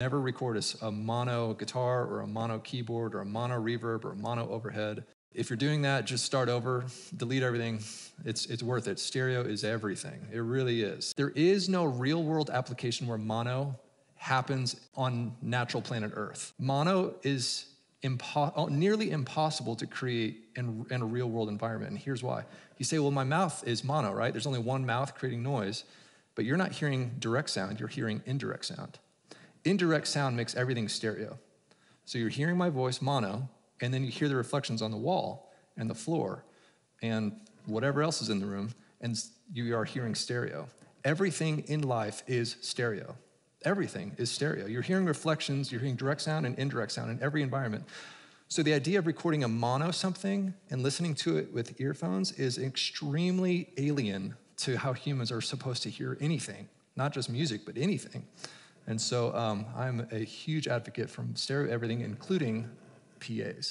Never record a mono guitar or a mono keyboard or a mono reverb or a mono overhead. If you're doing that, just start over, delete everything. It's, it's worth it. Stereo is everything. It really is. There is no real world application where mono happens on natural planet Earth. Mono is impo- oh, nearly impossible to create in, in a real world environment. And here's why. You say, well, my mouth is mono, right? There's only one mouth creating noise, but you're not hearing direct sound, you're hearing indirect sound. Indirect sound makes everything stereo. So you're hearing my voice mono, and then you hear the reflections on the wall and the floor and whatever else is in the room, and you are hearing stereo. Everything in life is stereo. Everything is stereo. You're hearing reflections, you're hearing direct sound and indirect sound in every environment. So the idea of recording a mono something and listening to it with earphones is extremely alien to how humans are supposed to hear anything, not just music, but anything. And so um, I'm a huge advocate from stereo everything, including PAs.